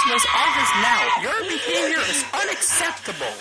principal's office now. Your behavior is unacceptable.